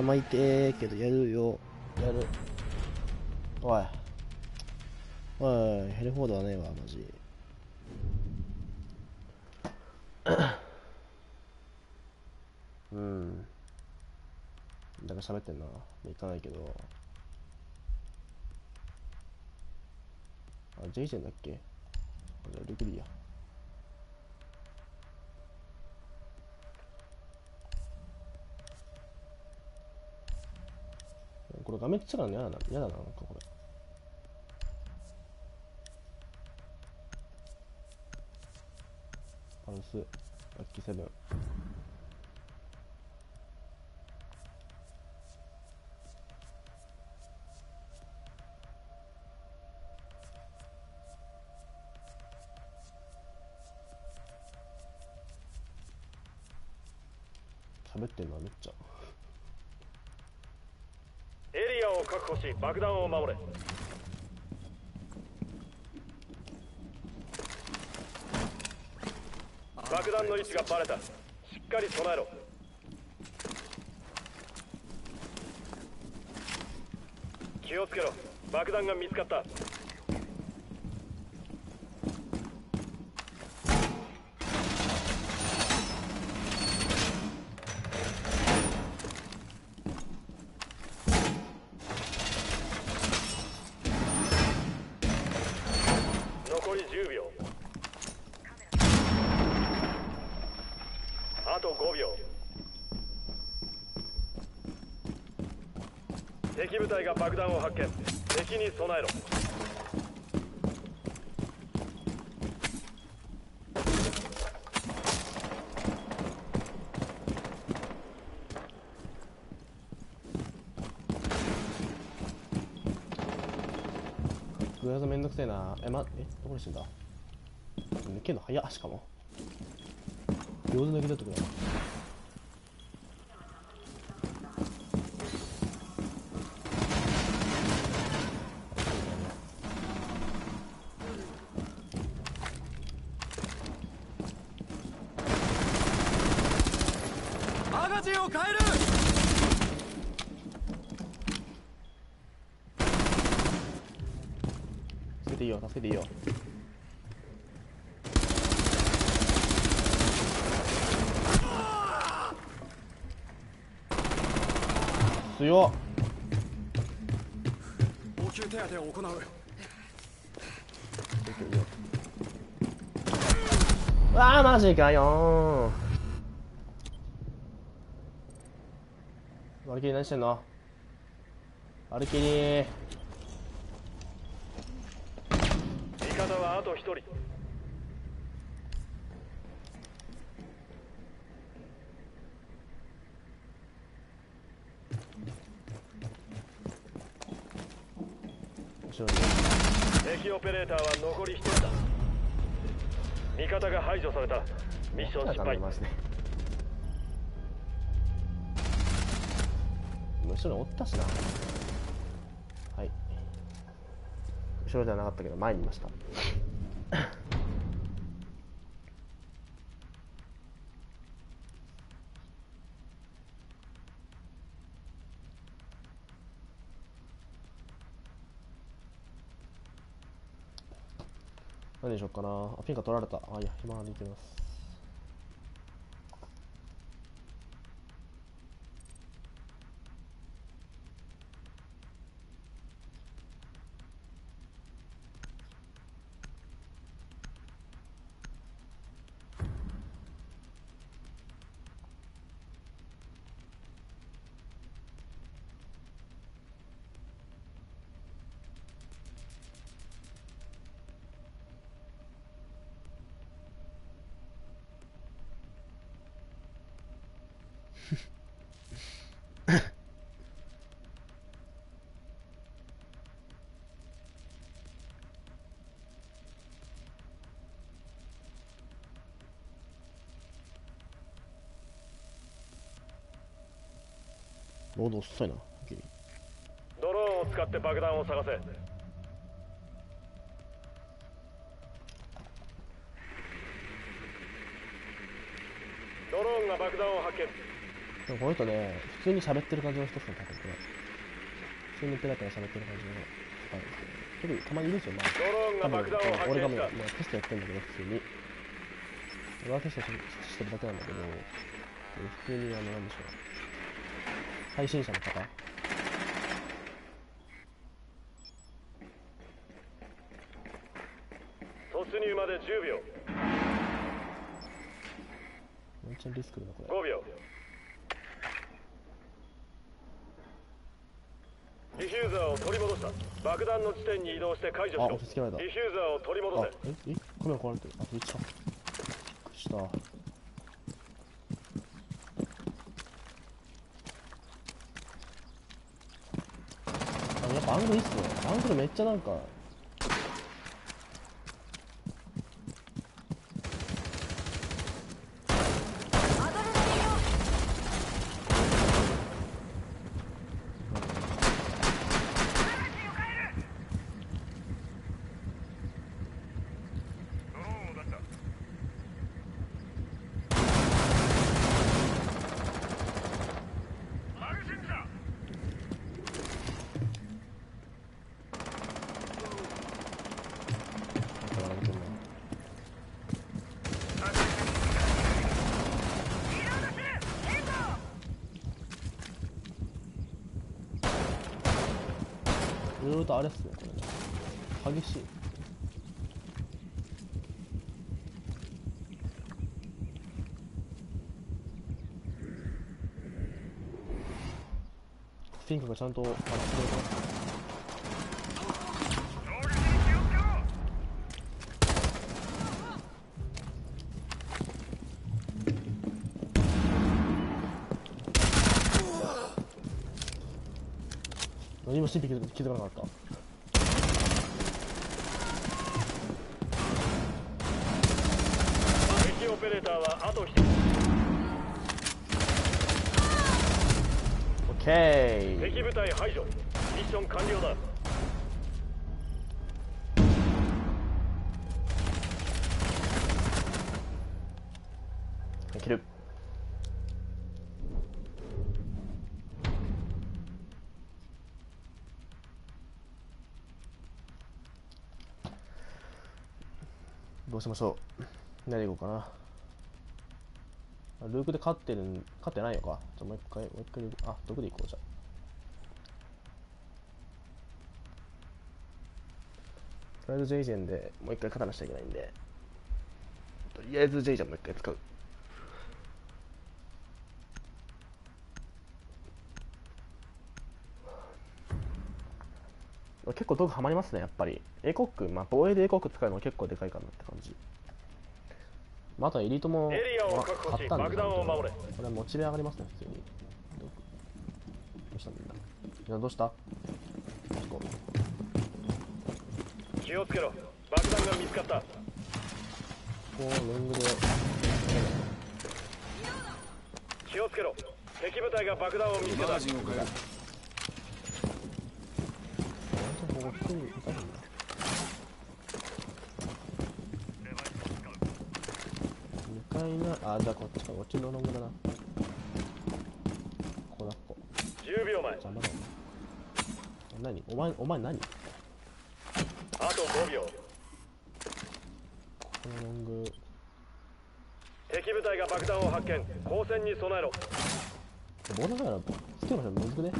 頭痛えけどやるよ。やる。おい。おいヘルフォードはねえわマジ。うん。だから喋ってんな。行かないけど。あジェイジェンだっけ？あじゃルクリや。これ画面ちっちゃくなるの嫌だな嫌だななんかこれ。パルスラッキーセブン。を確保し爆弾を守れ。爆弾の位置がバレた。しっかり備えろ。気をつけろ。爆弾が見つかった。敵部隊が爆弾を発見。敵に備えろ。グラズめんどくせえな。えまえどこにしてんだ？抜けんの早っしかも。両手抜けたとこだマガジンを変える。助けていいよ助けていいよ。強っ。応急手当てを行う。助けていいよ。うわあマジかよーアルキリ何してんの？アルキリ味方はあと1人。敵オペレーターは残り1人だ。味方が排除された。ミッション失敗後ろにおったしな。はい。後ろじゃなかったけど前にいました。何にしよっかな。あピンカ取られた。あいや暇に行きます。ロード遅いなドローンを使って爆弾を探せ。ドローンが爆弾を発見。でもこの人ね、普通に喋ってる感じの人っすね、多分これ。普通にペラペラ喋ってる感じの人なんですけど。特にたまにいるんですよ、まあ。多分俺がもうもうテストやってんだけど、普通に。俺はテストししてるだけなんだけど、普通にあの、なんでしょう。配信者の方突入まで10秒めっちゃリスクだな、これ。5秒ディフューザーを取り戻した爆弾の地点に移動して解除しあろディフューザーを取り戻あせ、え、え、カメラ壊れてる。あ、スイッチか。びっくりした。あ、やっぱアングルいいっすね。アングルめっちゃなんか。いろとあれっすね、これ。激しい。ピンクがちゃんと、あの、何も神秘気づかなかった。敵オペレーターはあと1人オッケー。敵部隊排除どうしましょう。何行こうかな。ルークで勝ってるん、勝ってないのか。じゃあもう一回、もう一回ルーク、あ、毒で行こうじゃあ。とりあえず J ジェンでもう一回勝たなしちゃいけないんで、とりあえずジェイジェンもう一回使う。結構道具ハマりますね、やっぱり。英国区、まあ、防衛で英国区使うのは結構でかいかなって感じ。まあ、あとはエリートも、エリアをまあ確保し買ったんで爆弾を守れこれはモチベ上がりますね、普通に。どうしたみんな。みんなどうした？気をつけろ爆弾が見つかったこう、ロングで、気をつけろ敵部隊が爆弾を見つけたマージンを変える本当にここ普通に痛いんだ。2階な、あ、じゃあこっちか、こっちのロングだな。ここだ、ここ。10秒前。邪魔だな。何？お前、お前何？こあと5秒。のロング、敵部隊が爆弾を発見。光線に備えろ。ボーナスなら、つけましょう、むずくね？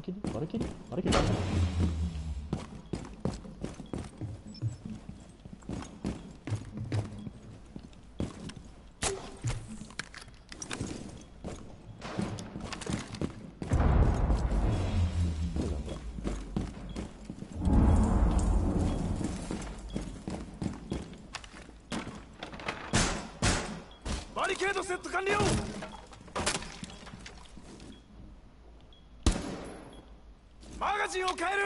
ルキリマルキリマルキリバリケードセット完了マガジ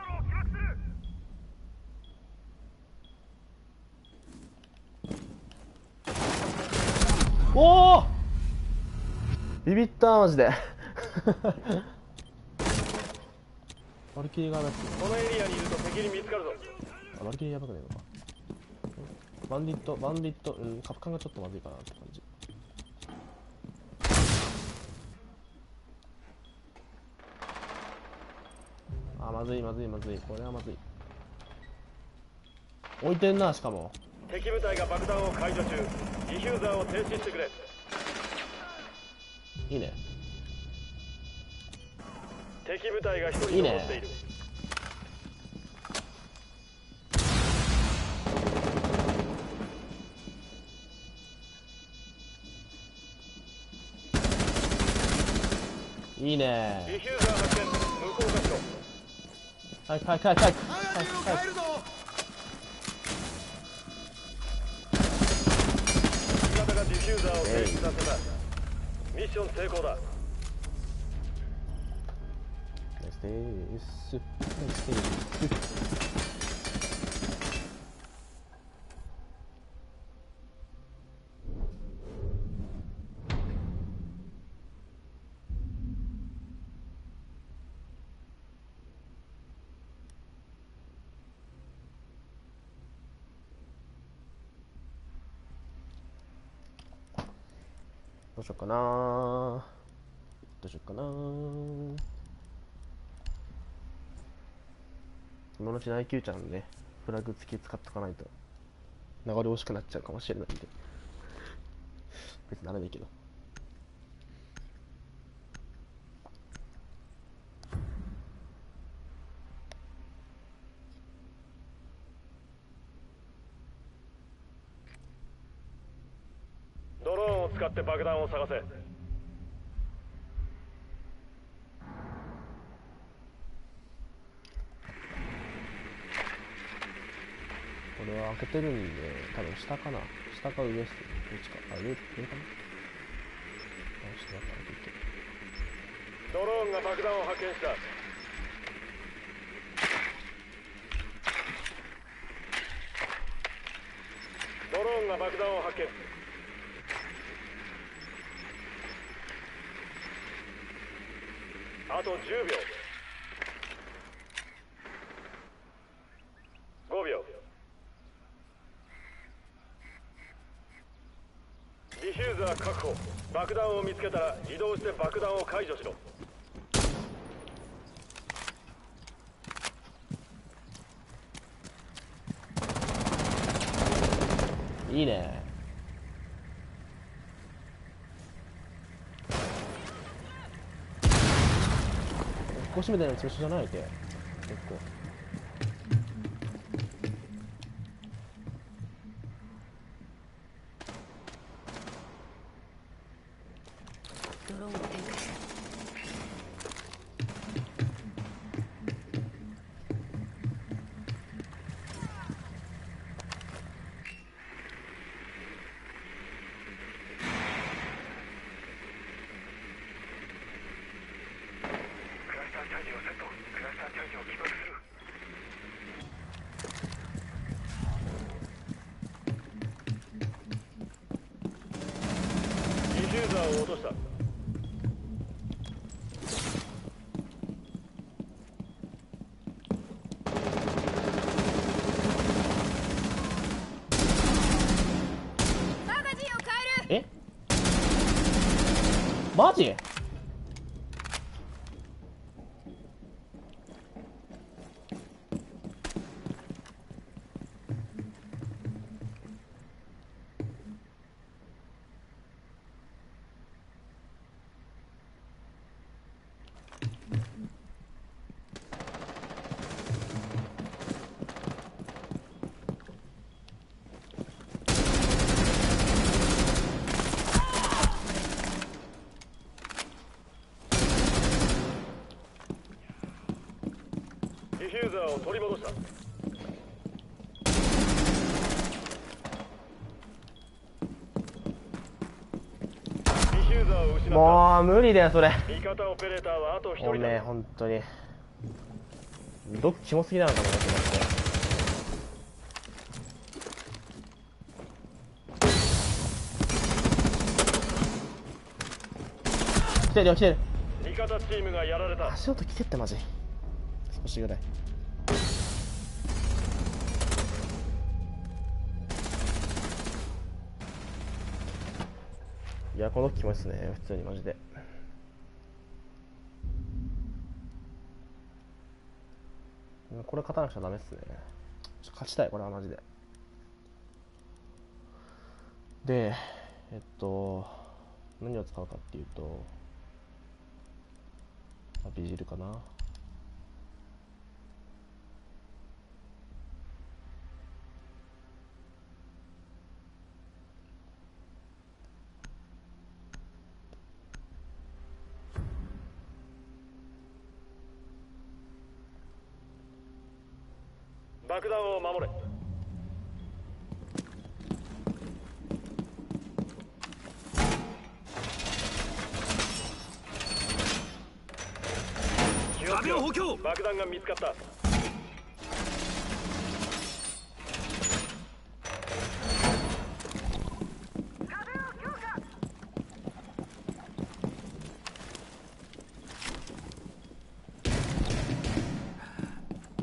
ンを変える。おおビビったマジで。バルキリーがなくて。このエリアにいると敵に見つかるぞ。あバルキリーやばくないのか。バンディットバンディットうんカプカンがちょっとまずいかなって感じ。あまずいまずいまずい。これはまずい。置いてんなしかも。敵部隊が爆弾を解除中。ディフューザーを停止してくれ。いいね敵部隊が一人いいね残っている。いいね。はいはいはいはいマガジンを変えるぞ味方がディフューザーを停止させた。ミッション成功だナイスですナイスですどうしようかなどうしようかな今のうち内級ちゃんねフラグ付き使っとかないと流れ惜しくなっちゃうかもしれないんで。別にならないけど。ドローンを使って爆弾を探せ。これは開けてるんで多分下かな？下か上っすどっちか。あ上上かな？あ下だったら開けて。ドローンが爆弾を発見した。ドローンが爆弾を発見。あと10秒5秒ディフューザー確保爆弾を見つけたら移動して爆弾を解除しろ。いいね。腰みたいな調子じゃないけ結構。フューザーを取り戻した。もう無理だよそれた味方オペレーターはあと一人だおめえ本当に。どっキモすぎなのかなと思って。来てるよ来てる。味方チームがやられた。足音来てってマジ。少しぐらいいやこのキモいっすね普通にマジで。これ勝たなくちゃダメっすね。勝ちたいこれはマジで。でえっと何を使うかっていうとあビジルかな爆弾を守れ気をつけろ壁を補強爆弾が見つかった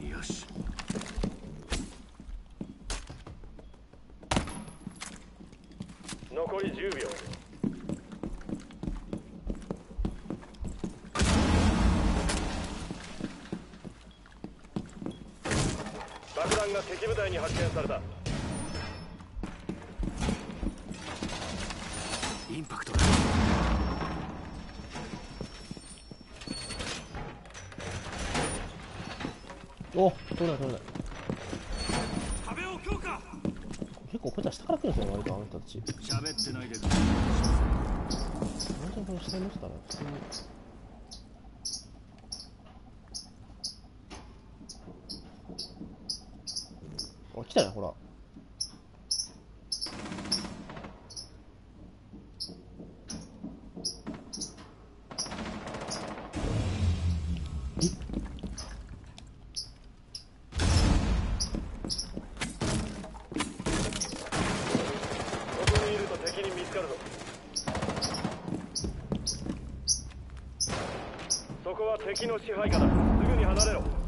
よし残り10秒爆弾が敵部隊に発見された。インパクトだ。お取れない取れない壁を強化。結構こいつは下から来るんですよね割とあの人たち。喋ってないで本当にこの下に落ちたら普通に来たよほら。ここにいると敵に見つかるぞ。そこは敵の支配下だ。すぐに離れろ。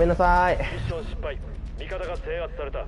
めんなさい。ミッション失敗。味方が制圧された。